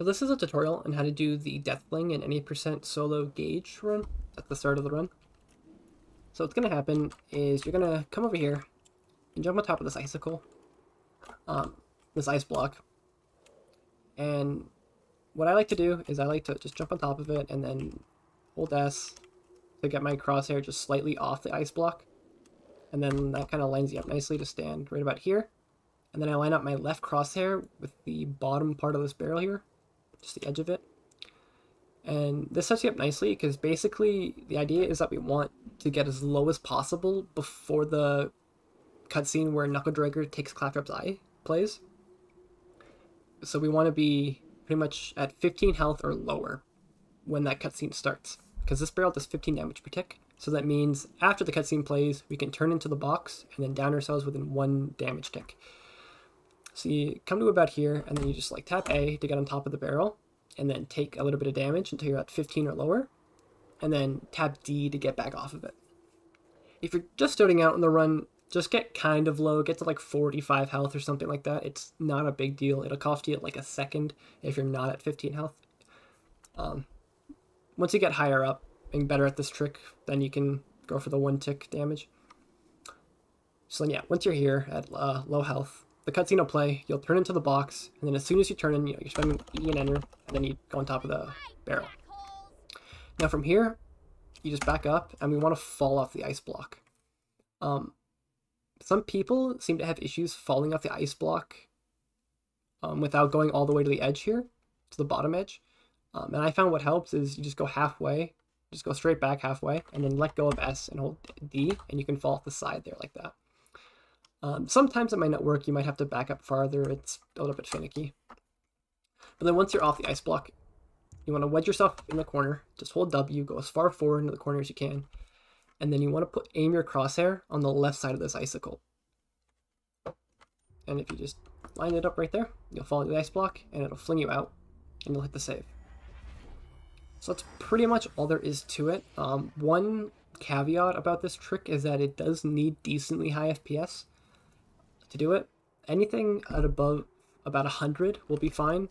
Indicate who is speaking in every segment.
Speaker 1: So this is a tutorial on how to do the Deathfling and any percent solo Gaige run at the start of the run. So what's going to happen is you're going to come over here and jump on top of this icicle, um, this ice block. And what I like to do is I like to just jump on top of it and then hold S to get my crosshair just slightly off the ice block. And then that kind of lines you up nicely to stand right about here. And then I line up my left crosshair with the bottom part of this barrel here, just the edge of it. And this sets you up nicely because basically the idea is that we want to get as low as possible before the cutscene where Knuckle Dragger takes Claptrap's eye plays. So we want to be pretty much at 15 health or lower when that cutscene starts. Because this barrel does 15 damage per tick. So that means after the cutscene plays, we can turn into the box and then down ourselves within one damage tick. So you come to about here, and then you just like tap A to get on top of the barrel, and then take a little bit of damage until you're at 15 or lower, and then tap D to get back off of it. If you're just starting out on the run, just get kind of low, get to like 45 health or something like that. It's not a big deal. It'll cost you like a second if you're not at 15 health. Um, once you get higher up, and better at this trick, then you can go for the one tick damage. So then yeah, once you're here at uh, low health, the cutscene will play, you'll turn into the box, and then as soon as you turn in, you know, you're spending E and enter, and then you go on top of the barrel. Now from here, you just back up, and we want to fall off the ice block. Um, some people seem to have issues falling off the ice block um, without going all the way to the edge here, to the bottom edge. Um, and I found what helps is you just go halfway, just go straight back halfway, and then let go of S and hold D, and you can fall off the side there like that. Um, sometimes it might not work. You might have to back up farther. It's a little bit finicky. But then once you're off the ice block, you want to wedge yourself in the corner. Just hold W, go as far forward into the corner as you can. And then you want to put aim your crosshair on the left side of this icicle. And if you just line it up right there, you'll fall the ice block and it'll fling you out and you'll hit the save. So that's pretty much all there is to it. Um, one caveat about this trick is that it does need decently high FPS to do it. Anything at above about 100 will be fine,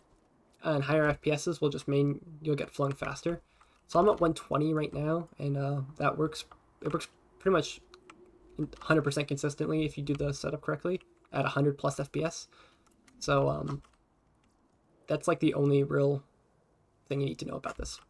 Speaker 1: and higher FPSs will just mean you'll get flung faster. So I'm at 120 right now, and uh, that works. It works pretty much 100% consistently if you do the setup correctly at 100 plus FPS. So um, that's like the only real thing you need to know about this.